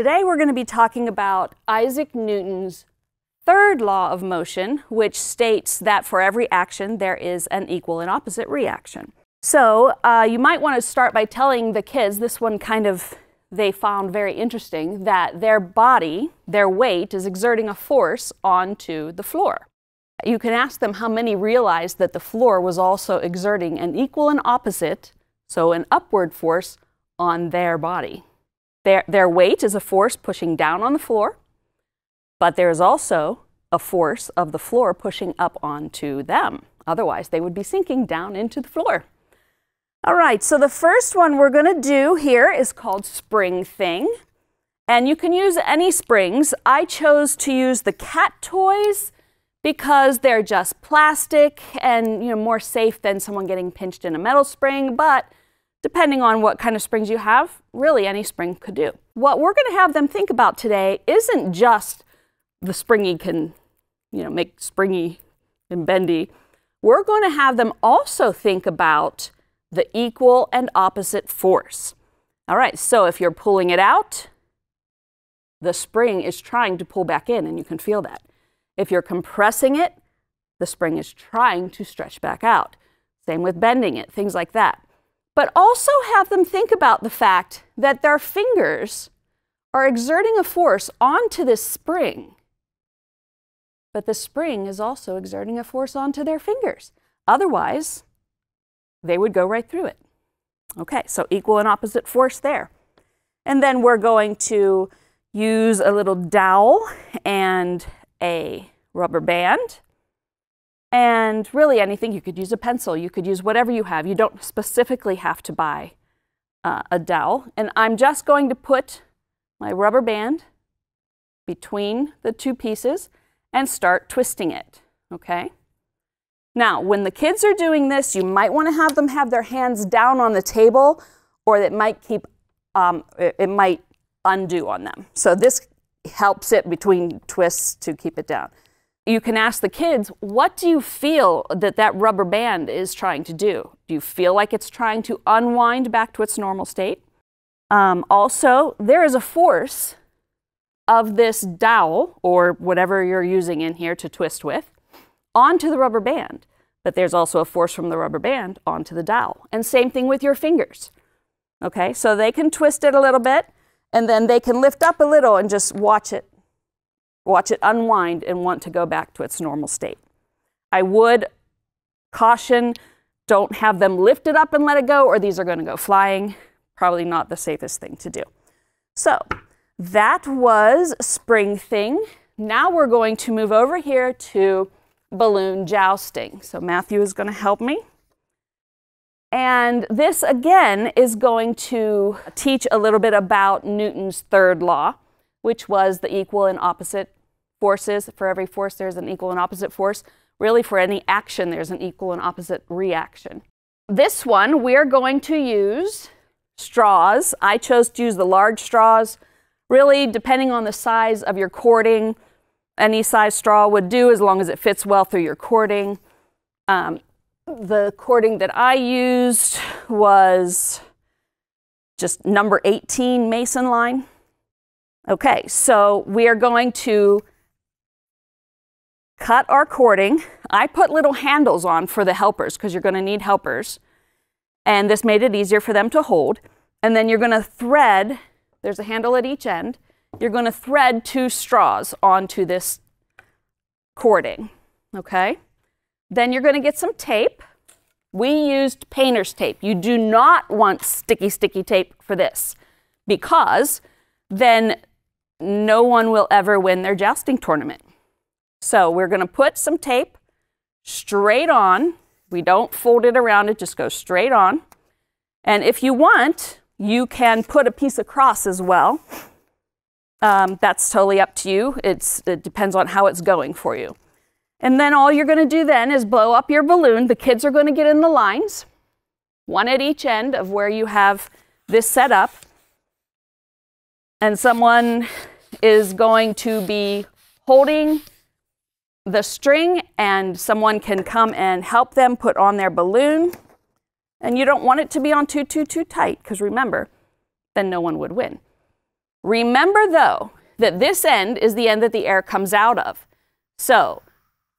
Today we're going to be talking about Isaac Newton's third law of motion, which states that for every action there is an equal and opposite reaction. So uh, you might want to start by telling the kids, this one kind of they found very interesting, that their body, their weight, is exerting a force onto the floor. You can ask them how many realized that the floor was also exerting an equal and opposite, so an upward force, on their body. Their, their weight is a force pushing down on the floor, but there is also a force of the floor pushing up onto them. Otherwise, they would be sinking down into the floor. All right, so the first one we're going to do here is called spring thing. And you can use any springs. I chose to use the cat toys because they're just plastic and you know more safe than someone getting pinched in a metal spring, but depending on what kind of springs you have, really any spring could do. What we're going to have them think about today isn't just the springy can, you know, make springy and bendy. We're going to have them also think about the equal and opposite force. All right, so if you're pulling it out, the spring is trying to pull back in, and you can feel that. If you're compressing it, the spring is trying to stretch back out. Same with bending it, things like that but also have them think about the fact that their fingers are exerting a force onto this spring. But the spring is also exerting a force onto their fingers. Otherwise, they would go right through it. Okay, so equal and opposite force there. And then we're going to use a little dowel and a rubber band and really anything. You could use a pencil, you could use whatever you have. You don't specifically have to buy uh, a dowel. And I'm just going to put my rubber band between the two pieces and start twisting it, okay? Now, when the kids are doing this, you might want to have them have their hands down on the table or it might keep, um, it, it might undo on them. So this helps it between twists to keep it down you can ask the kids, what do you feel that that rubber band is trying to do? Do you feel like it's trying to unwind back to its normal state? Um, also, there is a force of this dowel, or whatever you're using in here to twist with, onto the rubber band. But there's also a force from the rubber band onto the dowel. And same thing with your fingers. Okay, so they can twist it a little bit, and then they can lift up a little and just watch it watch it unwind and want to go back to its normal state. I would caution don't have them lift it up and let it go, or these are going to go flying. Probably not the safest thing to do. So that was spring thing. Now we're going to move over here to balloon jousting. So Matthew is going to help me. And this again is going to teach a little bit about Newton's third law, which was the equal and opposite forces. For every force, there's an equal and opposite force. Really, for any action, there's an equal and opposite reaction. This one, we're going to use straws. I chose to use the large straws. Really, depending on the size of your cording, any size straw would do as long as it fits well through your cording. Um, the cording that I used was just number 18 mason line. Okay, so we are going to cut our cording. I put little handles on for the helpers because you're going to need helpers. And this made it easier for them to hold. And then you're going to thread, there's a handle at each end, you're going to thread two straws onto this cording, okay? Then you're going to get some tape. We used painter's tape. You do not want sticky, sticky tape for this because then no one will ever win their jousting tournament. So we're going to put some tape straight on. We don't fold it around, it just goes straight on. And if you want, you can put a piece across as well. Um, that's totally up to you. It's, it depends on how it's going for you. And then all you're going to do then is blow up your balloon. The kids are going to get in the lines, one at each end of where you have this set up. And someone is going to be holding the string and someone can come and help them put on their balloon. And you don't want it to be on too, too, too tight because remember, then no one would win. Remember, though, that this end is the end that the air comes out of. So,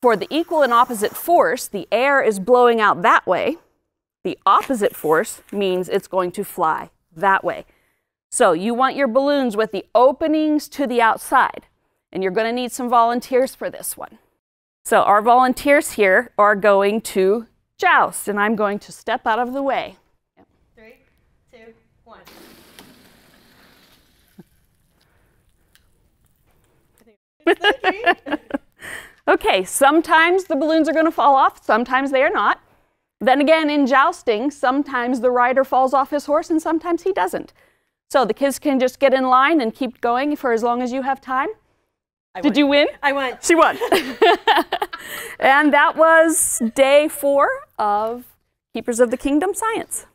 for the equal and opposite force, the air is blowing out that way. The opposite force means it's going to fly that way. So, you want your balloons with the openings to the outside, and you're going to need some volunteers for this one. So, our volunteers here are going to joust, and I'm going to step out of the way. Three, two, one. okay, sometimes the balloons are going to fall off, sometimes they are not. Then again, in jousting, sometimes the rider falls off his horse and sometimes he doesn't. So the kids can just get in line and keep going for as long as you have time. I Did won. you win? I won. She won. and that was day four of Keepers of the Kingdom Science.